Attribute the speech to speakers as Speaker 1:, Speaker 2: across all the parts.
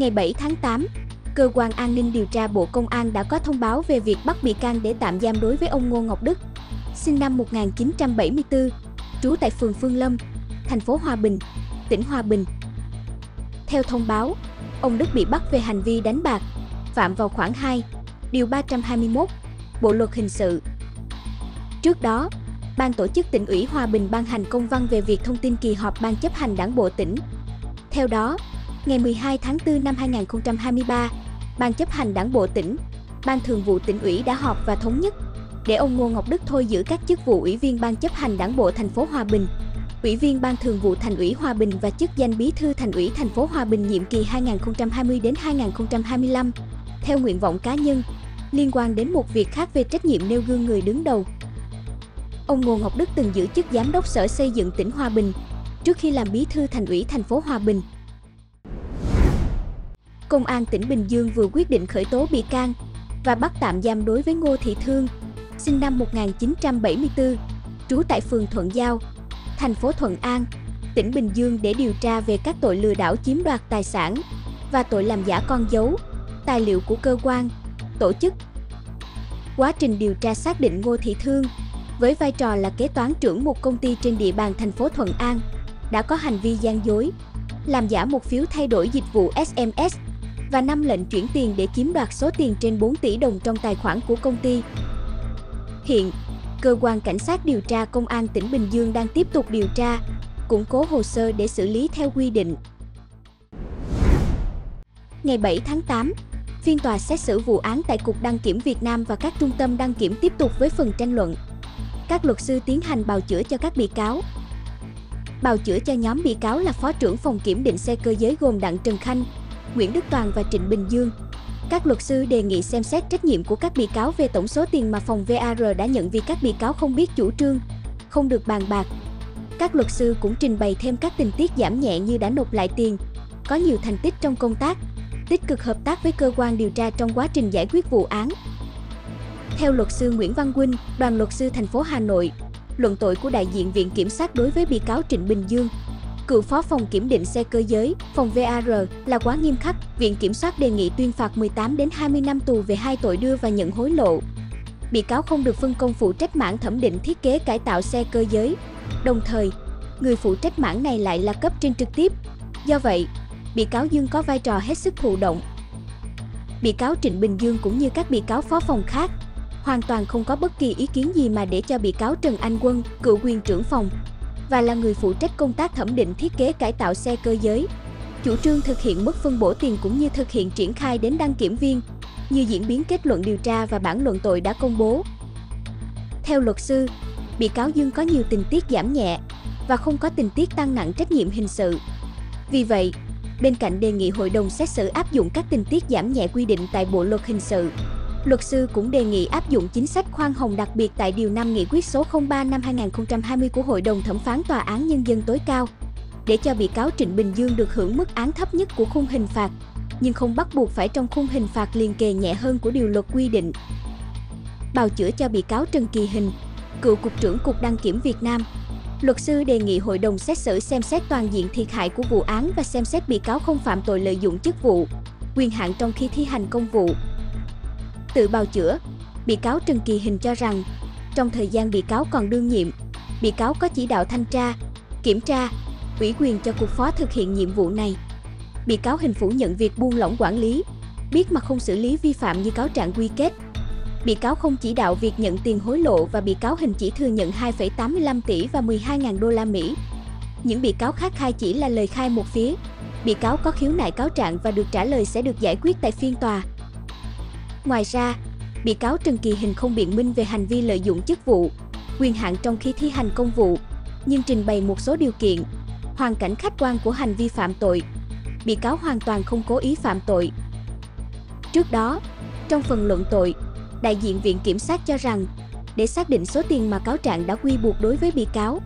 Speaker 1: Ngày 7 tháng 8, Cơ quan An ninh điều tra Bộ Công an đã có thông báo về việc bắt bị can để tạm giam đối với ông Ngô Ngọc Đức, sinh năm 1974, trú tại phường Phương Lâm, thành phố Hòa Bình, tỉnh Hòa Bình. Theo thông báo, ông Đức bị bắt về hành vi đánh bạc, phạm vào khoản 2, điều 321, Bộ luật hình sự. Trước đó, Ban tổ chức tỉnh ủy Hòa Bình ban hành công văn về việc thông tin kỳ họp Ban chấp hành Đảng bộ tỉnh. Theo đó, ngày 12 tháng 4 năm 2023, Ban chấp hành Đảng bộ tỉnh, Ban thường vụ tỉnh ủy đã họp và thống nhất để ông Ngô Ngọc Đức thôi giữ các chức vụ Ủy viên Ban chấp hành Đảng bộ thành phố Hòa Bình, Ủy viên Ban thường vụ Thành ủy Hòa Bình và chức danh Bí thư Thành ủy thành phố Hòa Bình nhiệm kỳ 2020 đến 2025 theo nguyện vọng cá nhân liên quan đến một việc khác về trách nhiệm nêu gương người đứng đầu. Ông Ngô Ngọc Đức từng giữ chức giám đốc Sở Xây dựng tỉnh Hòa Bình trước khi làm Bí thư Thành ủy thành phố Hòa Bình. Công an tỉnh Bình Dương vừa quyết định khởi tố bị can và bắt tạm giam đối với Ngô Thị Thương, sinh năm 1974, trú tại phường Thuận Giao, thành phố Thuận An, tỉnh Bình Dương để điều tra về các tội lừa đảo chiếm đoạt tài sản và tội làm giả con dấu, tài liệu của cơ quan, tổ chức. Quá trình điều tra xác định Ngô Thị Thương với vai trò là kế toán trưởng một công ty trên địa bàn thành phố Thuận An đã có hành vi gian dối, làm giả một phiếu thay đổi dịch vụ SMS và 5 lệnh chuyển tiền để chiếm đoạt số tiền trên 4 tỷ đồng trong tài khoản của công ty. Hiện, cơ quan cảnh sát điều tra công an tỉnh Bình Dương đang tiếp tục điều tra, củng cố hồ sơ để xử lý theo quy định. Ngày 7 tháng 8, phiên tòa xét xử vụ án tại Cục Đăng kiểm Việt Nam và các trung tâm đăng kiểm tiếp tục với phần tranh luận. Các luật sư tiến hành bào chữa cho các bị cáo. Bào chữa cho nhóm bị cáo là Phó trưởng phòng kiểm định xe cơ giới gồm Đặng Trần Khanh, Nguyễn Đức Toàn và Trịnh Bình Dương. Các luật sư đề nghị xem xét trách nhiệm của các bị cáo về tổng số tiền mà phòng VAR đã nhận vì các bị cáo không biết chủ trương, không được bàn bạc. Các luật sư cũng trình bày thêm các tình tiết giảm nhẹ như đã nộp lại tiền, có nhiều thành tích trong công tác, tích cực hợp tác với cơ quan điều tra trong quá trình giải quyết vụ án. Theo luật sư Nguyễn Văn Quynh, đoàn luật sư thành phố Hà Nội, luận tội của đại diện Viện Kiểm sát đối với bị cáo Trịnh Bình Dương, cựu phó phòng kiểm định xe cơ giới, phòng VAR là quá nghiêm khắc, Viện Kiểm soát đề nghị tuyên phạt 18 đến 20 năm tù về hai tội đưa và nhận hối lộ. Bị cáo không được phân công phụ trách mảng thẩm định thiết kế cải tạo xe cơ giới. Đồng thời, người phụ trách mảng này lại là cấp trên trực tiếp. Do vậy, bị cáo Dương có vai trò hết sức thụ động. Bị cáo Trịnh Bình Dương cũng như các bị cáo phó phòng khác, hoàn toàn không có bất kỳ ý kiến gì mà để cho bị cáo Trần Anh Quân, cựu quyền trưởng phòng, và là người phụ trách công tác thẩm định thiết kế cải tạo xe cơ giới. Chủ trương thực hiện mức phân bổ tiền cũng như thực hiện triển khai đến đăng kiểm viên, như diễn biến kết luận điều tra và bản luận tội đã công bố. Theo luật sư, bị cáo Dương có nhiều tình tiết giảm nhẹ và không có tình tiết tăng nặng trách nhiệm hình sự. Vì vậy, bên cạnh đề nghị hội đồng xét xử áp dụng các tình tiết giảm nhẹ quy định tại Bộ luật hình sự, Luật sư cũng đề nghị áp dụng chính sách khoan hồng đặc biệt tại Điều 5 Nghị quyết số 03 năm 2020 của Hội đồng Thẩm phán Tòa án Nhân dân tối cao, để cho bị cáo Trịnh Bình Dương được hưởng mức án thấp nhất của khung hình phạt, nhưng không bắt buộc phải trong khung hình phạt liền kề nhẹ hơn của điều luật quy định. Bào chữa cho bị cáo Trần Kỳ Hình, cựu Cục trưởng Cục Đăng kiểm Việt Nam, Luật sư đề nghị hội đồng xét xử xem xét toàn diện thiệt hại của vụ án và xem xét bị cáo không phạm tội lợi dụng chức vụ, quyền hạn trong khi thi hành công vụ, Tự bào chữa, bị cáo Trần Kỳ Hình cho rằng, trong thời gian bị cáo còn đương nhiệm, bị cáo có chỉ đạo thanh tra, kiểm tra, ủy quyền cho cục phó thực hiện nhiệm vụ này. Bị cáo Hình phủ nhận việc buông lỏng quản lý, biết mà không xử lý vi phạm như cáo trạng quy kết. Bị cáo không chỉ đạo việc nhận tiền hối lộ và bị cáo Hình chỉ thừa nhận 2,85 tỷ và 12.000 đô la Mỹ. Những bị cáo khác khai chỉ là lời khai một phía. Bị cáo có khiếu nại cáo trạng và được trả lời sẽ được giải quyết tại phiên tòa. Ngoài ra, bị cáo Trần Kỳ Hình không biện minh về hành vi lợi dụng chức vụ, quyền hạn trong khi thi hành công vụ, nhưng trình bày một số điều kiện, hoàn cảnh khách quan của hành vi phạm tội. Bị cáo hoàn toàn không cố ý phạm tội. Trước đó, trong phần luận tội, đại diện Viện Kiểm sát cho rằng, để xác định số tiền mà cáo trạng đã quy buộc đối với bị cáo,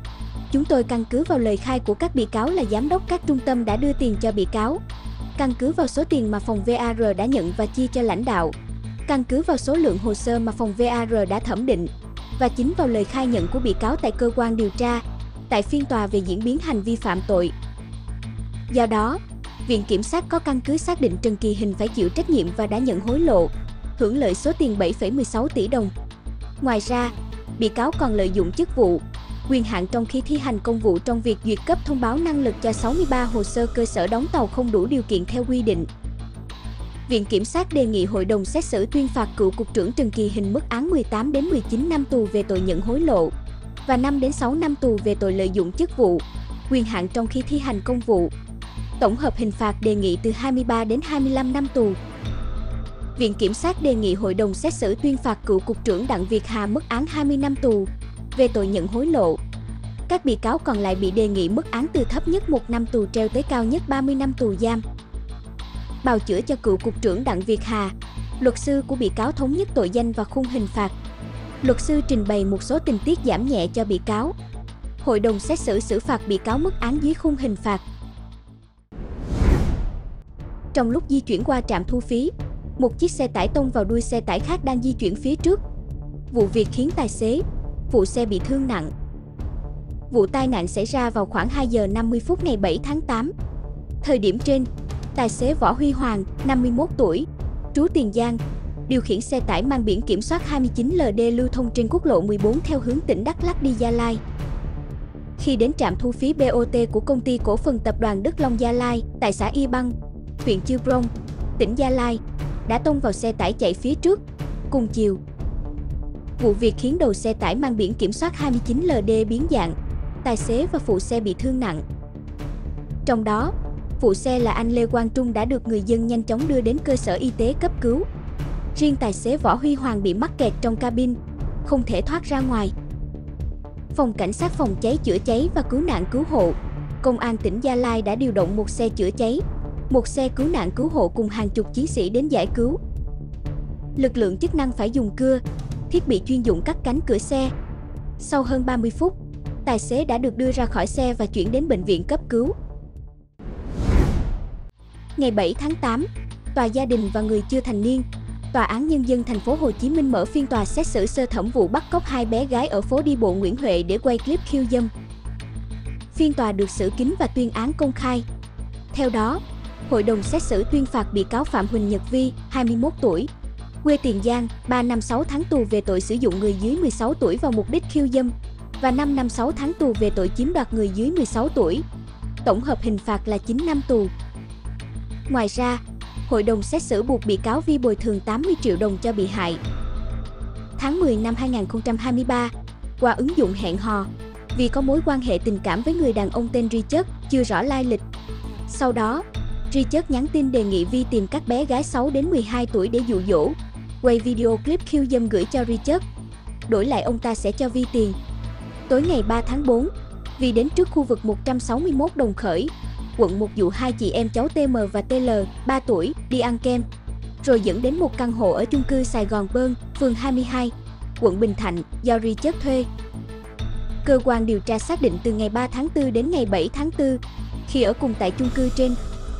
Speaker 1: chúng tôi căn cứ vào lời khai của các bị cáo là giám đốc các trung tâm đã đưa tiền cho bị cáo, căn cứ vào số tiền mà phòng VAR đã nhận và chi cho lãnh đạo, Căn cứ vào số lượng hồ sơ mà phòng VAR đã thẩm định và chính vào lời khai nhận của bị cáo tại cơ quan điều tra, tại phiên tòa về diễn biến hành vi phạm tội. Do đó, Viện Kiểm sát có căn cứ xác định Trần Kỳ Hình phải chịu trách nhiệm và đã nhận hối lộ, hưởng lợi số tiền 7,16 tỷ đồng. Ngoài ra, bị cáo còn lợi dụng chức vụ, quyền hạn trong khi thi hành công vụ trong việc duyệt cấp thông báo năng lực cho 63 hồ sơ cơ sở đóng tàu không đủ điều kiện theo quy định. Viện Kiểm sát đề nghị hội đồng xét xử tuyên phạt cựu cục trưởng Trần Kỳ Hình mức án 18 đến 19 năm tù về tội nhận hối lộ và 5 đến 6 năm tù về tội lợi dụng chức vụ, quyền hạn trong khi thi hành công vụ. Tổng hợp hình phạt đề nghị từ 23 đến 25 năm tù. Viện Kiểm sát đề nghị hội đồng xét xử tuyên phạt cựu cục trưởng Đặng Việt Hà mức án 20 năm tù về tội nhận hối lộ. Các bị cáo còn lại bị đề nghị mức án từ thấp nhất 1 năm tù treo tới cao nhất 30 năm tù giam. Bào chữa cho cựu cục trưởng Đặng Việt Hà, luật sư của bị cáo thống nhất tội danh và khung hình phạt. Luật sư trình bày một số tình tiết giảm nhẹ cho bị cáo. Hội đồng xét xử xử phạt bị cáo mức án dưới khung hình phạt. Trong lúc di chuyển qua trạm thu phí, một chiếc xe tải tông vào đuôi xe tải khác đang di chuyển phía trước. Vụ việc khiến tài xế, phụ xe bị thương nặng. Vụ tai nạn xảy ra vào khoảng 2 giờ 50 phút ngày 7 tháng 8. Thời điểm trên, tài xế Võ Huy Hoàng, 51 tuổi, trú Tiền Giang, điều khiển xe tải mang biển kiểm soát 29LD lưu thông trên quốc lộ 14 theo hướng tỉnh Đắk Lắk đi Gia Lai. Khi đến trạm thu phí BOT của công ty cổ phần tập đoàn Đức Long Gia Lai tại xã Y Băng, huyện Chư Prong, tỉnh Gia Lai, đã tông vào xe tải chạy phía trước, cùng chiều. Vụ việc khiến đầu xe tải mang biển kiểm soát 29LD biến dạng, tài xế và phụ xe bị thương nặng. Trong đó, phụ xe là anh Lê Quang Trung đã được người dân nhanh chóng đưa đến cơ sở y tế cấp cứu. Riêng tài xế Võ Huy Hoàng bị mắc kẹt trong cabin, không thể thoát ra ngoài. Phòng Cảnh sát phòng cháy chữa cháy và cứu nạn cứu hộ, Công an tỉnh Gia Lai đã điều động một xe chữa cháy, một xe cứu nạn cứu hộ cùng hàng chục chiến sĩ đến giải cứu. Lực lượng chức năng phải dùng cưa, thiết bị chuyên dụng cắt cánh cửa xe. Sau hơn 30 phút, tài xế đã được đưa ra khỏi xe và chuyển đến bệnh viện cấp cứu. Ngày 7 tháng 8, tòa gia đình và người chưa thành niên, Tòa án nhân dân thành phố Hồ Chí Minh mở phiên tòa xét xử sơ thẩm vụ bắt cóc hai bé gái ở phố đi bộ Nguyễn Huệ để quay clip khiêu dâm. Phiên tòa được xử kín và tuyên án công khai. Theo đó, hội đồng xét xử tuyên phạt bị cáo Phạm Huỳnh Nhật Vi, 21 tuổi, quê Tiền Giang, 3 năm 6 tháng tù về tội sử dụng người dưới 16 tuổi vào mục đích khiêu dâm và 5 năm 6 tháng tù về tội chiếm đoạt người dưới 16 tuổi. Tổng hợp hình phạt là 9 năm tù. Ngoài ra, hội đồng xét xử buộc bị cáo Vi bồi thường 80 triệu đồng cho bị hại. Tháng 10 năm 2023, qua ứng dụng hẹn hò, vì có mối quan hệ tình cảm với người đàn ông tên Richard, chưa rõ lai lịch. Sau đó, Richard nhắn tin đề nghị Vi tìm các bé gái 6 đến 12 tuổi để dụ dỗ, quay video clip khiêu dâm gửi cho Richard. Đổi lại ông ta sẽ cho Vi tiền. Tối ngày 3 tháng 4, Vi đến trước khu vực 161 Đồng Khởi, quận một dụ hai chị em cháu TM và TL, 3 tuổi, đi ăn kem. Rồi dẫn đến một căn hộ ở chung cư Sài Gòn Bơn, phường 22, quận Bình Thạnh, do Richard thuê. Cơ quan điều tra xác định từ ngày 3 tháng 4 đến ngày 7 tháng 4, khi ở cùng tại chung cư trên,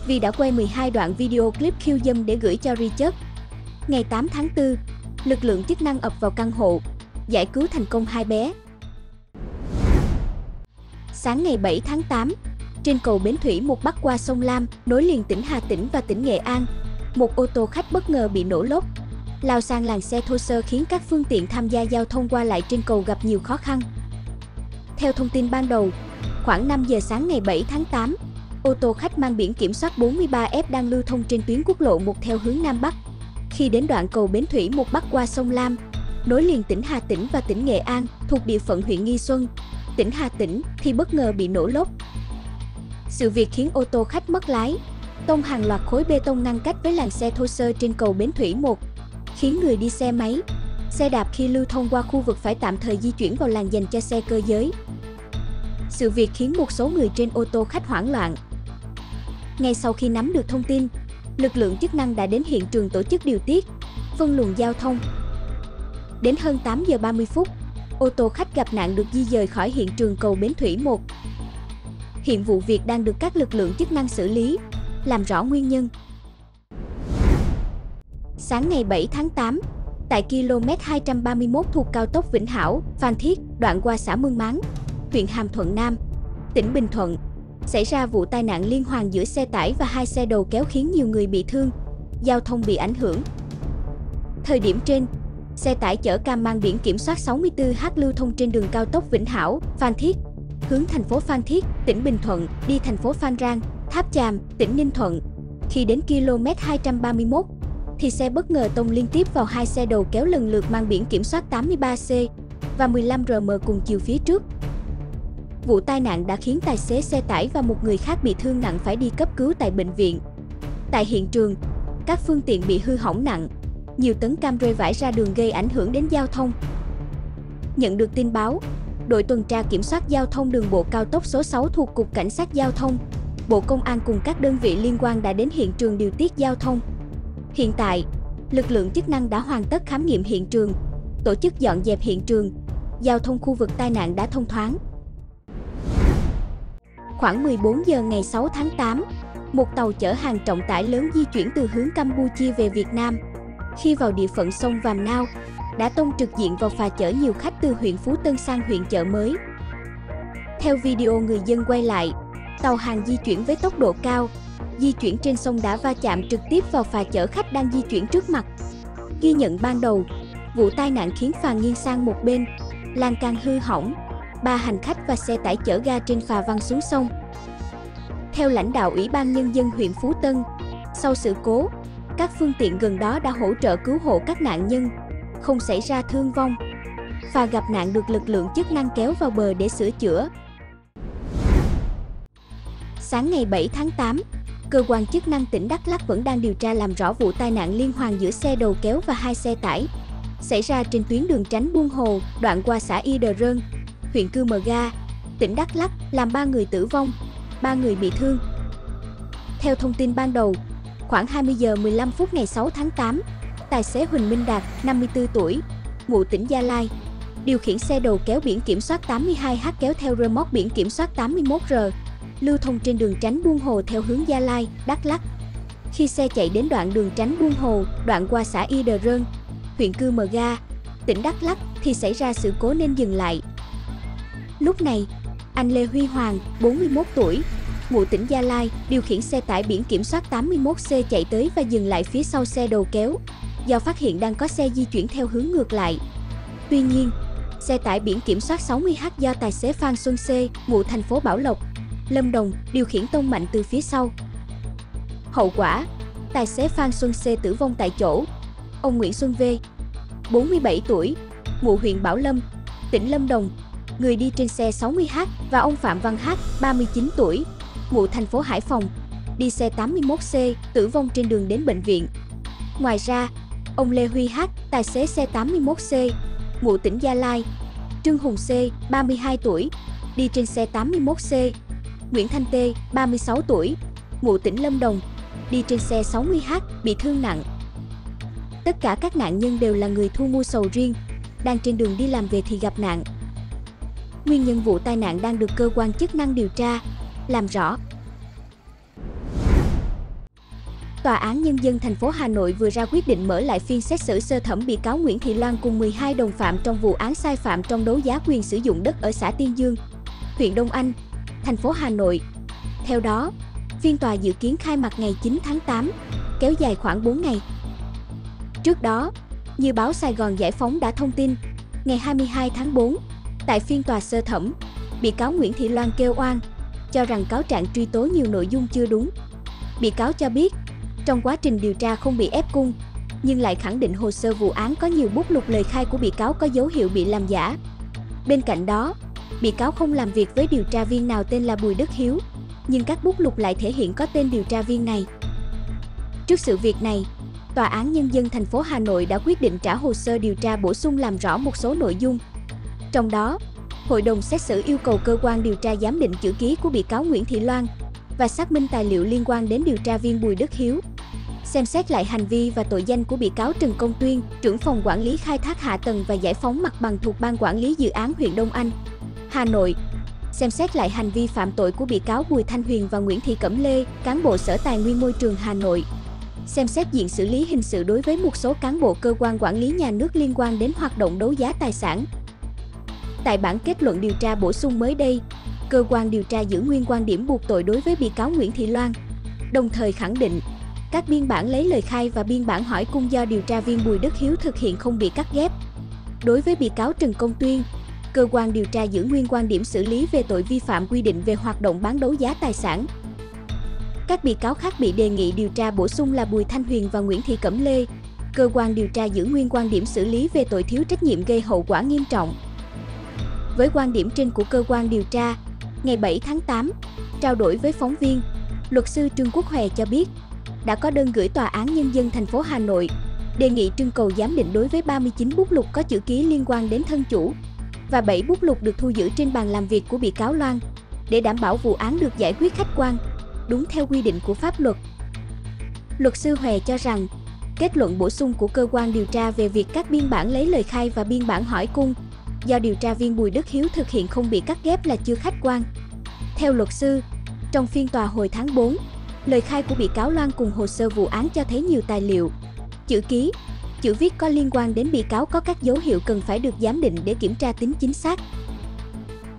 Speaker 1: vì đã quay 12 đoạn video clip khiêu dâm để gửi cho Richard. Ngày 8 tháng 4, lực lượng chức năng ập vào căn hộ, giải cứu thành công hai bé. Sáng ngày 7 tháng 8, trên cầu Bến Thủy một bắc qua sông Lam, nối liền tỉnh Hà Tĩnh và tỉnh Nghệ An, một ô tô khách bất ngờ bị nổ lốp, lao sang làng xe thô sơ khiến các phương tiện tham gia giao thông qua lại trên cầu gặp nhiều khó khăn. Theo thông tin ban đầu, khoảng 5 giờ sáng ngày 7 tháng 8, ô tô khách mang biển kiểm soát 43F đang lưu thông trên tuyến quốc lộ 1 theo hướng Nam Bắc. Khi đến đoạn cầu Bến Thủy một bắc qua sông Lam, nối liền tỉnh Hà Tĩnh và tỉnh Nghệ An thuộc địa phận huyện Nghi Xuân, tỉnh Hà Tĩnh thì bất ngờ bị nổ lốp. Sự việc khiến ô tô khách mất lái, tông hàng loạt khối bê tông ngăn cách với làn xe thô sơ trên cầu Bến Thủy 1, khiến người đi xe máy, xe đạp khi lưu thông qua khu vực phải tạm thời di chuyển vào làn dành cho xe cơ giới. Sự việc khiến một số người trên ô tô khách hoảng loạn. Ngay sau khi nắm được thông tin, lực lượng chức năng đã đến hiện trường tổ chức điều tiết, phân luồng giao thông. Đến hơn 8 giờ 30 phút, ô tô khách gặp nạn được di dời khỏi hiện trường cầu Bến Thủy 1. Hiện vụ việc đang được các lực lượng chức năng xử lý, làm rõ nguyên nhân. Sáng ngày 7 tháng 8, tại km 231 thuộc cao tốc Vĩnh Hảo, Phan Thiết, đoạn qua xã Mương Máng, huyện Hàm Thuận Nam, tỉnh Bình Thuận, xảy ra vụ tai nạn liên hoàn giữa xe tải và hai xe đầu kéo khiến nhiều người bị thương, giao thông bị ảnh hưởng. Thời điểm trên, xe tải chở cam mang biển kiểm soát 64H lưu thông trên đường cao tốc Vĩnh Hảo, Phan Thiết, hướng thành phố Phan Thiết, tỉnh Bình Thuận, đi thành phố Phan Rang, Tháp Chàm, tỉnh Ninh Thuận. Khi đến km 231, thì xe bất ngờ tông liên tiếp vào hai xe đầu kéo lần lượt mang biển kiểm soát 83C và 15RM cùng chiều phía trước. Vụ tai nạn đã khiến tài xế xe tải và một người khác bị thương nặng phải đi cấp cứu tại bệnh viện. Tại hiện trường, các phương tiện bị hư hỏng nặng, nhiều tấn cam rơi vãi ra đường gây ảnh hưởng đến giao thông. Nhận được tin báo, đội tuần tra kiểm soát giao thông đường bộ cao tốc số 6 thuộc Cục Cảnh sát Giao thông, Bộ Công an cùng các đơn vị liên quan đã đến hiện trường điều tiết giao thông. Hiện tại, lực lượng chức năng đã hoàn tất khám nghiệm hiện trường, tổ chức dọn dẹp hiện trường, giao thông khu vực tai nạn đã thông thoáng. Khoảng 14 giờ ngày 6 tháng 8, một tàu chở hàng trọng tải lớn di chuyển từ hướng Campuchia về Việt Nam. Khi vào địa phận sông Vàm Nao, đã tông trực diện vào phà chở nhiều khách từ huyện Phú Tân sang huyện chợ mới. Theo video người dân quay lại, tàu hàng di chuyển với tốc độ cao, di chuyển trên sông đã va chạm trực tiếp vào phà chở khách đang di chuyển trước mặt. Ghi nhận ban đầu, vụ tai nạn khiến phà nghiêng sang một bên, lan can hư hỏng, ba hành khách và xe tải chở ga trên phà văng xuống sông. Theo lãnh đạo Ủy ban Nhân dân huyện Phú Tân, sau sự cố, các phương tiện gần đó đã hỗ trợ cứu hộ các nạn nhân, không xảy ra thương vong. Phà gặp nạn được lực lượng chức năng kéo vào bờ để sửa chữa. Sáng ngày 7 tháng 8, cơ quan chức năng tỉnh Đắk Lắk vẫn đang điều tra làm rõ vụ tai nạn liên hoàn giữa xe đầu kéo và hai xe tải xảy ra trên tuyến đường tránh Buôn Hồ, đoạn qua xã Y Đờ Rơn, huyện Cư Mờ Ga, tỉnh Đắk Lắk, làm 3 người tử vong, 3 người bị thương. Theo thông tin ban đầu, khoảng 20 giờ 15 phút ngày 6 tháng 8, tài xế Huỳnh Minh Đạt, 54 tuổi, ngụ tỉnh Gia Lai, điều khiển xe đầu kéo biển kiểm soát 82H kéo theo rơ móc biển kiểm soát 81R, lưu thông trên đường tránh Buôn Hồ theo hướng Gia Lai, Đắk Lắk. Khi xe chạy đến đoạn đường tránh Buôn Hồ, đoạn qua xã Y Đờ Rơn, huyện Cư Mờ Ga, tỉnh Đắk Lắk thì xảy ra sự cố nên dừng lại. Lúc này, anh Lê Huy Hoàng, 41 tuổi, ngụ tỉnh Gia Lai, điều khiển xe tải biển kiểm soát 81C chạy tới và dừng lại phía sau xe đầu kéo, do phát hiện đang có xe di chuyển theo hướng ngược lại. Tuy nhiên, xe tải biển kiểm soát 60H do tài xế Phan Xuân C, ngụ thành phố Bảo Lộc, Lâm Đồng, điều khiển tông mạnh từ phía sau. Hậu quả, tài xế Phan Xuân C tử vong tại chỗ. Ông Nguyễn Xuân V, 47 tuổi, ngụ huyện Bảo Lâm, tỉnh Lâm Đồng, người đi trên xe 60H và ông Phạm Văn H, 39 tuổi, ngụ thành phố Hải Phòng, đi xe 81C, tử vong trên đường đến bệnh viện. Ngoài ra, ông Lê Huy H, tài xế xe 81C, ngụ tỉnh Gia Lai, Trương Hùng C, 32 tuổi, đi trên xe 81C, Nguyễn Thanh Tê, 36 tuổi, ngụ tỉnh Lâm Đồng, đi trên xe 60H, bị thương nặng. Tất cả các nạn nhân đều là người thu mua sầu riêng, đang trên đường đi làm về thì gặp nạn. Nguyên nhân vụ tai nạn đang được cơ quan chức năng điều tra, làm rõ. Tòa án Nhân dân thành phố Hà Nội vừa ra quyết định mở lại phiên xét xử sơ thẩm bị cáo Nguyễn Thị Loan cùng 12 đồng phạm trong vụ án sai phạm trong đấu giá quyền sử dụng đất ở xã Tiên Dương, huyện Đông Anh, thành phố Hà Nội. Theo đó, phiên tòa dự kiến khai mạc ngày 9 tháng 8, kéo dài khoảng 4 ngày. Trước đó, như báo Sài Gòn Giải phóng đã thông tin, ngày 22 tháng 4, tại phiên tòa sơ thẩm, bị cáo Nguyễn Thị Loan kêu oan, cho rằng cáo trạng truy tố nhiều nội dung chưa đúng. Bị cáo cho biết, trong quá trình điều tra không bị ép cung, nhưng lại khẳng định hồ sơ vụ án có nhiều bút lục lời khai của bị cáo có dấu hiệu bị làm giả. Bên cạnh đó, bị cáo không làm việc với điều tra viên nào tên là Bùi Đức Hiếu, nhưng các bút lục lại thể hiện có tên điều tra viên này. Trước sự việc này, Tòa án Nhân dân thành phố Hà Nội đã quyết định trả hồ sơ điều tra bổ sung làm rõ một số nội dung. Trong đó, Hội đồng xét xử yêu cầu cơ quan điều tra giám định chữ ký của bị cáo Nguyễn Thị Loan và xác minh tài liệu liên quan đến điều tra viên Bùi Đức Hiếu. Xem xét lại hành vi và tội danh của bị cáo Trần Công Tuyên, trưởng phòng quản lý khai thác hạ tầng và giải phóng mặt bằng thuộc Ban quản lý dự án huyện Đông Anh, Hà Nội. Xem xét lại hành vi phạm tội của bị cáo Bùi Thanh Huyền và Nguyễn Thị Cẩm Lê, cán bộ Sở Tài nguyên Môi trường Hà Nội. Xem xét diện xử lý hình sự đối với một số cán bộ cơ quan quản lý nhà nước liên quan đến hoạt động đấu giá tài sản. Tại bản kết luận điều tra bổ sung mới đây, cơ quan điều tra giữ nguyên quan điểm buộc tội đối với bị cáo Nguyễn Thị Loan, đồng thời khẳng định các biên bản lấy lời khai và biên bản hỏi cung do điều tra viên Bùi Đức Hiếu thực hiện không bị cắt ghép. Đối với bị cáo Trần Công Tuyên, cơ quan điều tra giữ nguyên quan điểm xử lý về tội vi phạm quy định về hoạt động bán đấu giá tài sản. Các bị cáo khác bị đề nghị điều tra bổ sung là Bùi Thanh Huyền và Nguyễn Thị Cẩm Lê. Cơ quan điều tra giữ nguyên quan điểm xử lý về tội thiếu trách nhiệm gây hậu quả nghiêm trọng. Với quan điểm trên của cơ quan điều tra, ngày 7 tháng 8, trao đổi với phóng viên, luật sư Trương Quốc Hòe cho biết đã có đơn gửi Tòa án Nhân dân thành phố Hà Nội đề nghị trưng cầu giám định đối với 39 bút lục có chữ ký liên quan đến thân chủ và 7 bút lục được thu giữ trên bàn làm việc của bị cáo Loan để đảm bảo vụ án được giải quyết khách quan, đúng theo quy định của pháp luật. Luật sư Hòe cho rằng, kết luận bổ sung của cơ quan điều tra về việc các biên bản lấy lời khai và biên bản hỏi cung do điều tra viên Bùi Đức Hiếu thực hiện không bị cắt ghép là chưa khách quan. Theo luật sư, trong phiên tòa hồi tháng 4, lời khai của bị cáo Loan cùng hồ sơ vụ án cho thấy nhiều tài liệu, chữ ký, chữ viết có liên quan đến bị cáo có các dấu hiệu cần phải được giám định để kiểm tra tính chính xác.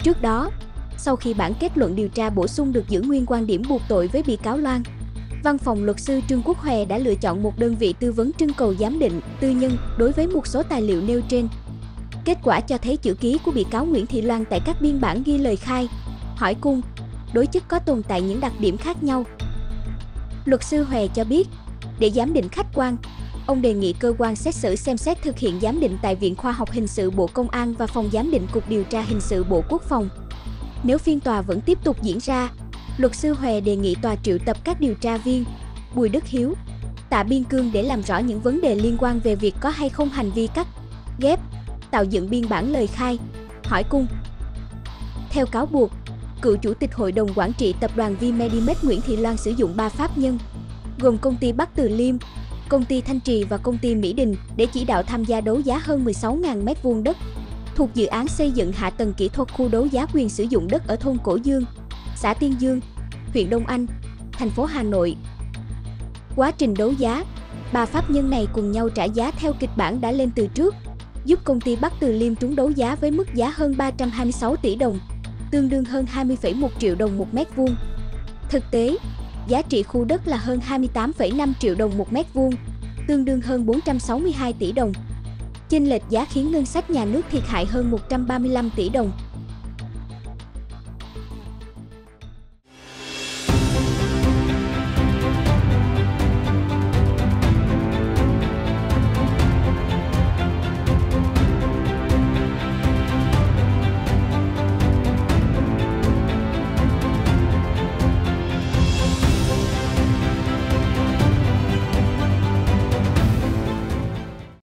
Speaker 1: Trước đó, sau khi bản kết luận điều tra bổ sung được giữ nguyên quan điểm buộc tội với bị cáo Loan, Văn phòng luật sư Trương Quốc Hòe đã lựa chọn một đơn vị tư vấn trưng cầu giám định tư nhân đối với một số tài liệu nêu trên. Kết quả cho thấy chữ ký của bị cáo Nguyễn Thị Loan tại các biên bản ghi lời khai, hỏi cung, đối chất có tồn tại những đặc điểm khác nhau. Luật sư Hòe cho biết, để giám định khách quan, ông đề nghị cơ quan xét xử xem xét thực hiện giám định tại Viện Khoa học Hình sự Bộ Công an và Phòng Giám định Cục Điều tra Hình sự Bộ Quốc phòng. Nếu phiên tòa vẫn tiếp tục diễn ra, luật sư Hòe đề nghị tòa triệu tập các điều tra viên Bùi Đức Hiếu, Tạ Biên Cương để làm rõ những vấn đề liên quan về việc có hay không hành vi cắt, ghép, tạo dựng biên bản lời khai, hỏi cung. Theo cáo buộc, cựu chủ tịch hội đồng quản trị tập đoàn Vmedimed Nguyễn Thị Loan sử dụng ba pháp nhân, gồm công ty Bắc Từ Liêm, công ty Thanh Trì và công ty Mỹ Đình để chỉ đạo tham gia đấu giá hơn 16.000 m2 đất thuộc dự án xây dựng hạ tầng kỹ thuật khu đấu giá quyền sử dụng đất ở thôn Cổ Dương, xã Tiên Dương, huyện Đông Anh, thành phố Hà Nội. Quá trình đấu giá, ba pháp nhân này cùng nhau trả giá theo kịch bản đã lên từ trước, giúp công ty Bắc Từ Liêm trúng đấu giá với mức giá hơn 326 tỷ đồng, tương đương hơn 20,1 triệu đồng một mét vuông. Thực tế, giá trị khu đất là hơn 28,5 triệu đồng một mét vuông, tương đương hơn 462 tỷ đồng. Chênh lệch giá khiến ngân sách nhà nước thiệt hại hơn 135 tỷ đồng.